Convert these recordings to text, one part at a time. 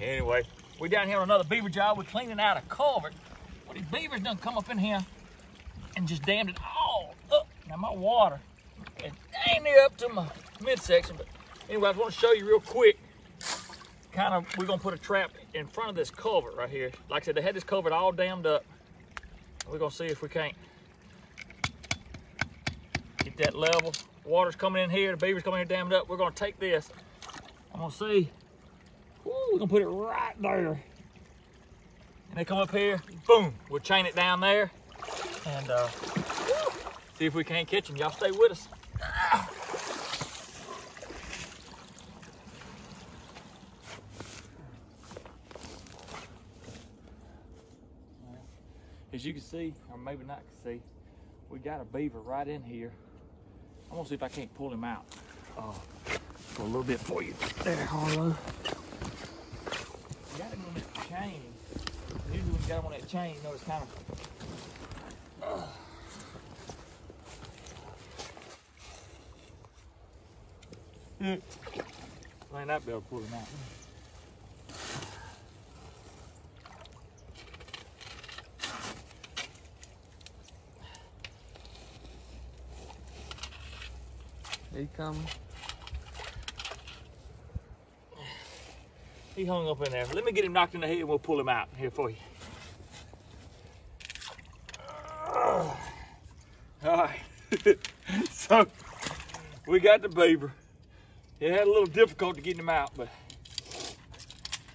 Anyway, we down here on another beaver job. We're cleaning out a culvert. Well, these beavers done come up in here and just dammed it all up. Now my water is dang near up to my midsection, but anyway, I want to show you real quick. Kind of, we're gonna put a trap in front of this culvert right here. Like I said, they had this culvert all dammed up. We're gonna see if we can't get that level. Water's coming in here, the beaver's coming here dammed up. We're gonna take this. I'm gonna see. We're gonna put it right there. And they come up here, boom, we'll chain it down there. And uh, see if we can't catch them. Y'all stay with us. As you can see, or maybe not can see, we got a beaver right in here. I'm gonna see if I can't pull him out. Uh, a little bit for you. There, Harlow. You got him on that chain. Usually when you got him on that chain, you know it's kind of. Uh, Might not be able to pull him out. He coming. He hung up in there. Let me get him knocked in the head and we'll pull him out here for you. All right. so we got the beaver. It had a little difficulty getting him out, but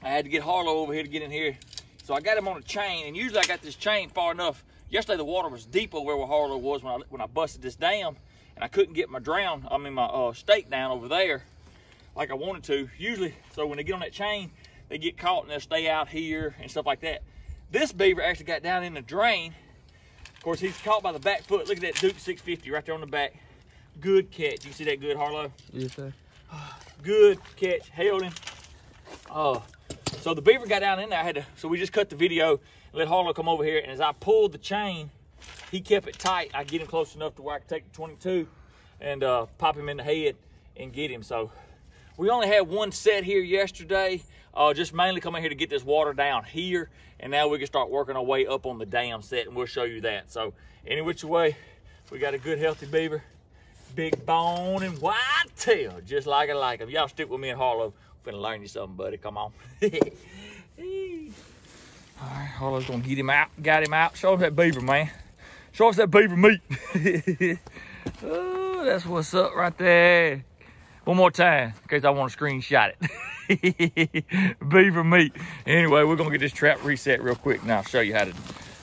I had to get Harlow over here to get in here. So I got him on a chain, and usually I got this chain far enough. Yesterday the water was deep over where Harlow was when I when I busted this dam, and I couldn't get my drown, I mean my uh, stake down over there like I wanted to. Usually, so when they get on that chain, they get caught and they'll stay out here and stuff like that. This beaver actually got down in the drain. Of course, he's caught by the back foot. Look at that Duke 650 right there on the back. Good catch. You see that good, Harlow? Yes, sir. Good catch. Held him. Oh, so the beaver got down in there. I had to, so we just cut the video and let Harlow come over here. And as I pulled the chain, he kept it tight. I get him close enough to where I could take the 22 and uh, pop him in the head and get him. So we only had one set here yesterday, uh, just mainly coming here to get this water down here. And now we can start working our way up on the dam set and we'll show you that. So any which way, we got a good healthy beaver. Big bone and white tail, just like I like them. Y'all stick with me and Harlow. I'm finna learn you something, buddy. Come on. All right, Harlow's gonna get him out. Got him out. Show us that beaver, man. Show us that beaver meat. oh, that's what's up right there. One more time, in case I want to screenshot it. beaver meat. Anyway, we're gonna get this trap reset real quick and I'll show you how to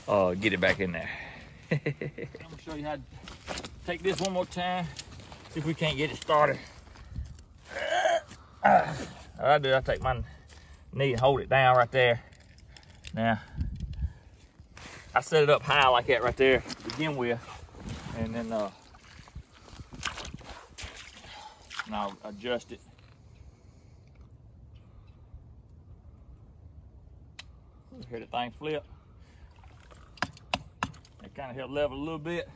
uh, get it back in there. I'm gonna show you how to take this one more time. See if we can't get it started. I do, I take my knee and hold it down right there. Now, I set it up high like that right there to begin with. And then uh, and I'll adjust it. Hear the thing flip. It kind of helped level a little bit.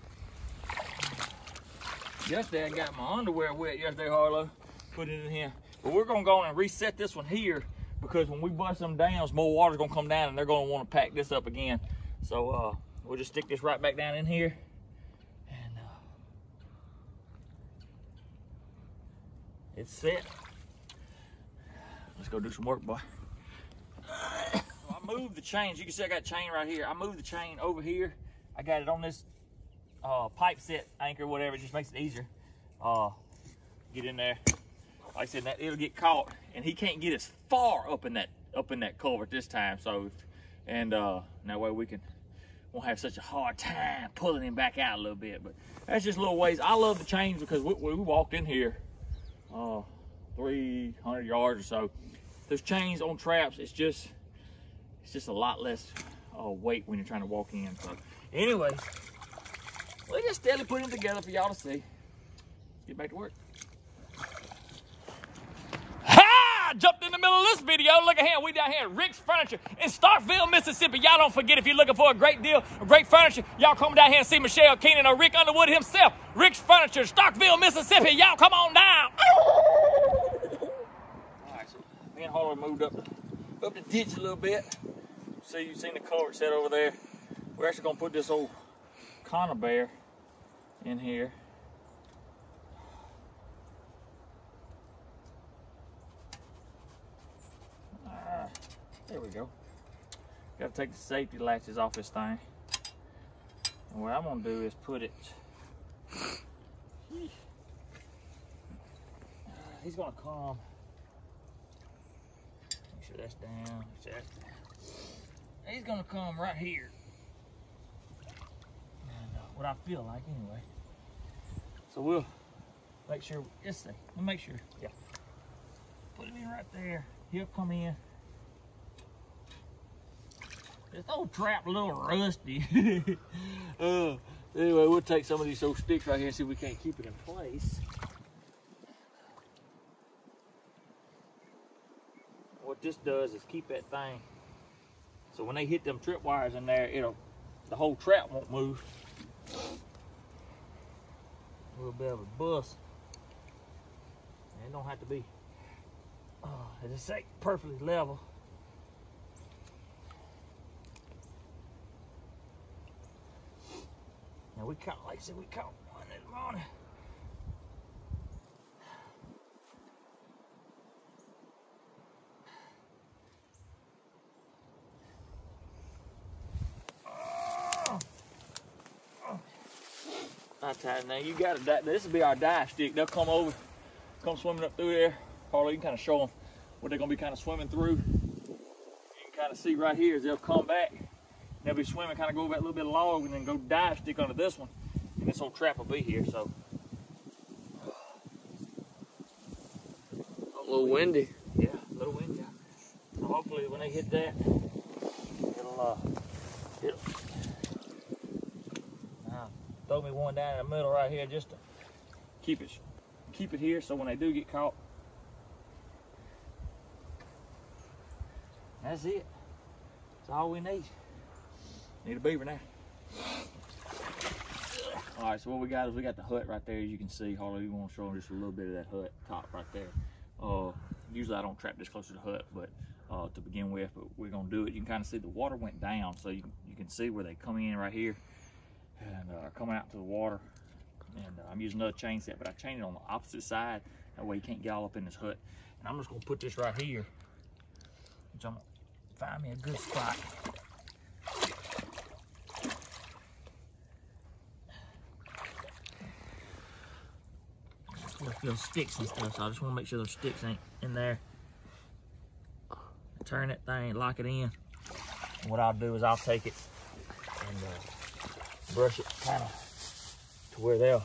Yesterday I got my underwear wet yesterday, Harlow. Put it in here. But we're gonna go and reset this one here because when we bust them down, more water's gonna come down and they're gonna wanna pack this up again. So uh, we'll just stick this right back down in here. And uh, it's set. Let's go do some work, boy. So I moved the chains. You can see I got chain right here. I moved the chain over here. I got it on this uh, pipe set anchor, whatever. It just makes it easier. Uh, get in there. Like I said, that it'll get caught, and he can't get as far up in that up in that culvert this time. So, and uh, that way we can won't have such a hard time pulling him back out a little bit. But that's just little ways. I love the chains because we, we walked in here uh, 300 yards or so. There's chains on traps. It's just it's just a lot less uh, weight when you're trying to walk in. So, anyway, we just steadily putting it together for y'all to see. Get back to work. Ha! Jumped in the middle of this video. Look at here. We down here at Rick's Furniture in Starkville, Mississippi. Y'all don't forget if you're looking for a great deal, a great furniture, y'all come down here and see Michelle Keenan or Rick Underwood himself. Rick's Furniture, Starkville, Mississippi. Y'all come on down. Me and Harley moved up up the ditch a little bit. See, you've seen the culvert set over there. We're actually gonna put this old conibear in here. Ah, there we go. Got to take the safety latches off this thing. And what I'm gonna do is put it. He's gonna come. Make sure that's down. Sure that's down. He's gonna come right here. And, uh, what I feel like anyway. So we'll make sure. Let's see. We'll make sure. Yeah. Put him in right there. He'll come in. This old trap a little rusty. uh, anyway, we'll take some of these old sticks right here and see if we can't keep it in place. What this does is keep that thing. So when they hit them trip wires in there, it'll the whole trap won't move. A little bit of a bust. It don't have to be. Uh, it's perfectly level. We caught, like I said, we caught one this morning. Now. You got a This will be our dive stick. They'll come over, come swimming up through there. Harley, you can kind of show them what they're gonna be kind of swimming through. You can kind of see right here as they'll come back. They'll be swimming, kind of go over that little bit of log and then go dive stick under this one. And this whole trap will be here, so. A little windy. Yeah, a little windy. So hopefully when they hit that, it'll, uh, it'll, now, throw me one down in the middle right here just to keep it, keep it here so when they do get caught, that's it. That's all we need. Need a beaver now. All right, so what we got is we got the hut right there. As you can see, Harley, you want to show them just a little bit of that hut top right there. Uh, usually I don't trap this close to the hut, but uh, to begin with, but we're gonna do it. You can kind of see the water went down, so you, you can see where they come in right here and uh, coming out to the water. And uh, I'm using another chain set, but I chained it on the opposite side. That way you can't get all up in this hut. And I'm just gonna put this right here, which I'm gonna find me a good spot. Feel sticks and stuff, so I just want to make sure those sticks ain't in there. Turn that thing, lock it in. And what I'll do is I'll take it and uh, brush it kind of to where they'll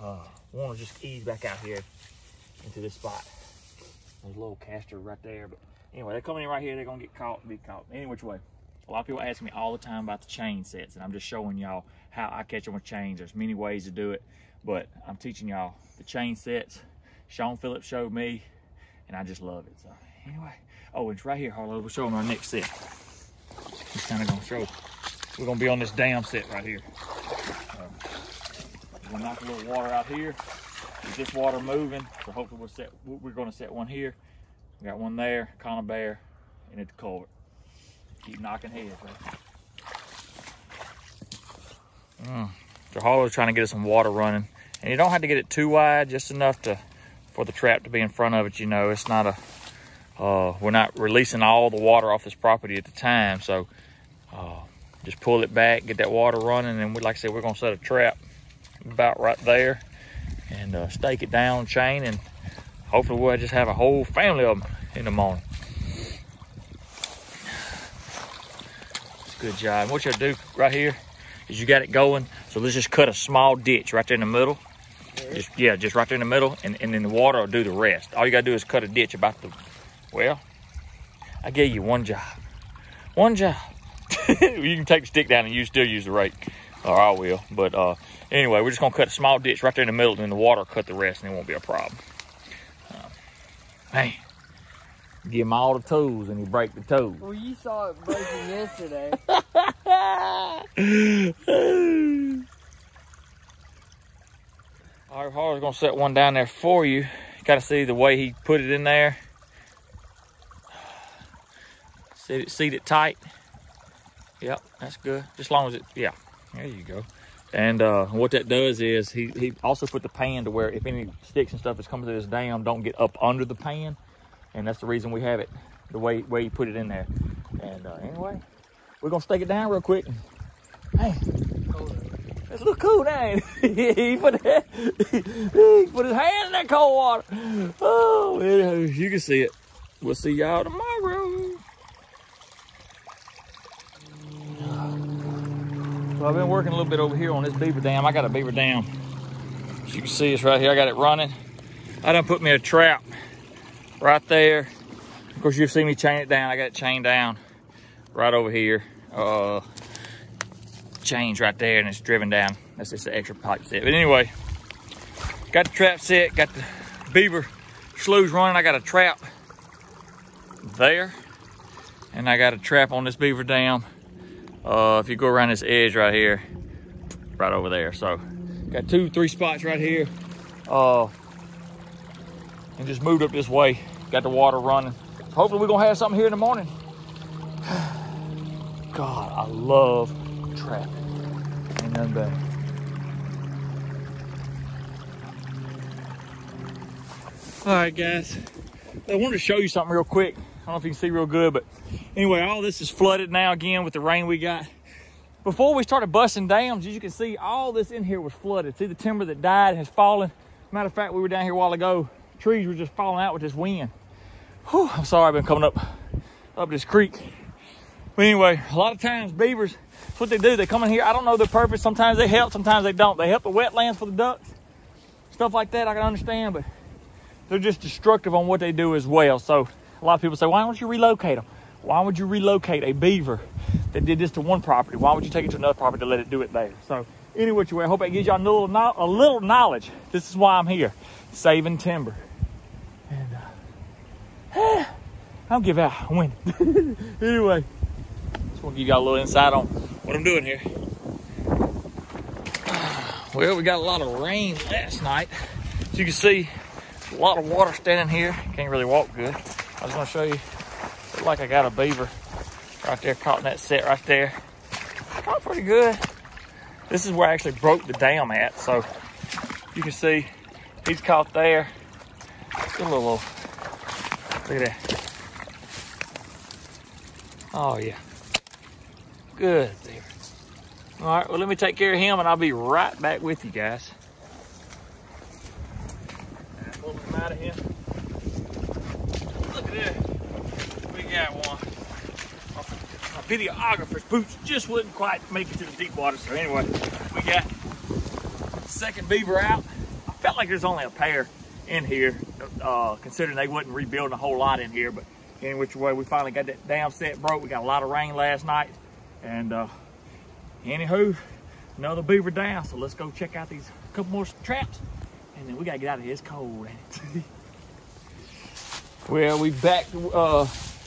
uh, want to just ease back out here into this spot. There's a little castor right there, but anyway, they're coming in right here. They're gonna get caught, be caught any which way. A lot of people ask me all the time about the chain sets, and I'm just showing y'all how I catch them with chains. There's many ways to do it, but I'm teaching y'all the chain sets. Sean Phillips showed me, and I just love it. So anyway, oh, it's right here, Harlow. We'll show them our next set. Just kind of gonna show. We're gonna be on this dam set right here. Uh, we'll knock a little water out here. Get this water moving. So hopefully we'll set. We're gonna set one here. We got one there, conibear, and the culvert. Keep knocking heads, right? Mm. So Harlow's trying to get us some water running. And you don't have to get it too wide, just enough to for the trap to be in front of it. You know, it's not a, uh, we're not releasing all the water off this property at the time. So uh, just pull it back, get that water running. And we, like I said, we're gonna set a trap about right there and uh, stake it down chain. And hopefully we'll just have a whole family of them in the morning. Good job. What you'll do right here is you got it going. So let's just cut a small ditch right there in the middle. Just yeah, just right there in the middle, and, and then the water will do the rest. All you gotta do is cut a ditch about the well. I gave you one job. One job. you can take the stick down and you still use the rake. Or I will. But uh, anyway, we're just gonna cut a small ditch right there in the middle, and then the water will cut the rest, and it won't be a problem. Uh, man, give him all the tools, and he break the toes. Well, you saw it breaking yesterday. Right, Harley's gonna set one down there for you. You gotta see the way he put it in there. Seat it, seat it tight. Yep, that's good. Just as long as it, yeah, there you go. And uh, what that does is he, he also put the pan to where if any sticks and stuff is coming to this dam, don't get up under the pan. And that's the reason we have it the way, way you put it in there. And uh, anyway, we're gonna stake it down real quick. Hey, it's little cool now. he, put he put his hand in that cold water. Oh, you can see it. We'll see y'all tomorrow. So I've been working a little bit over here on this beaver dam. I got a beaver dam. As you can see, it's right here. I got it running. I done put me a trap right there. Of course, you've seen me chain it down. I got it chained down right over here. Uh, chains right there and it's driven down. That's just an extra pipe set. But anyway, got the trap set, got the beaver sloughs running. I got a trap there and I got a trap on this beaver dam uh, if you go around this edge right here, right over there. So got two, three spots right here. Uh, and just moved up this way. Got the water running. Hopefully we're gonna have something here in the morning. God, I love trapping. Ain't nothing better. All right, guys. I wanted to show you something real quick. I don't know if you can see real good, but anyway, all this is flooded now again with the rain we got. Before we started busting dams, as you can see, all this in here was flooded. See the timber that died has fallen. Matter of fact, we were down here a while ago. Trees were just falling out with this wind. Whew, I'm sorry I've been coming up up this creek. But anyway, a lot of times beavers, that's what they do. They come in here. I don't know their purpose. Sometimes they help, sometimes they don't. They help the wetlands for the ducks, stuff like that. I can understand, but they're just destructive on what they do as well. So a lot of people say, why don't you relocate them? Why would you relocate a beaver that did this to one property? Why would you take it to another property to let it do it there? So any which way, I hope that gives y'all a little, a little knowledge. This is why I'm here, saving timber. And uh, I don't give out, I win. anyway, just want to give y'all a little insight on what I'm doing here. Well, we got a lot of rain last night. As you can see, a lot of water standing here. Can't really walk good. I was gonna show you, look like I got a beaver right there caught in that set right there. Caught pretty good. This is where I actually broke the dam at. So you can see he's caught there. A little, look at that. Oh yeah, good. All right, well, let me take care of him and I'll be right back with you guys. Out of here there. We got one. My videographer's boots just wouldn't quite make it to the deep water. So anyway, we got second beaver out. I felt like there's only a pair in here, uh, considering they wasn't rebuilding a whole lot in here. But any which way, we finally got that dam set broke. We got a lot of rain last night. And uh, anywho, another beaver down. So let's go check out these couple more traps. And then we gotta get out of here. It's cold. Well, we back uh,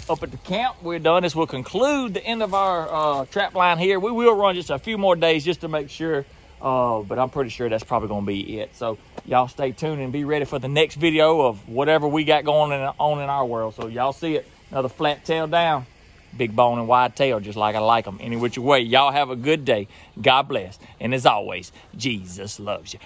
up at the camp. We're done. This will conclude the end of our uh, trap line here. We will run just a few more days just to make sure, uh, but I'm pretty sure that's probably going to be it. So y'all stay tuned and be ready for the next video of whatever we got going on in our world. So y'all see it. Another flat tail down. Big bone and wide tail, just like I like them. Any which way. Y'all have a good day. God bless. And as always, Jesus loves you.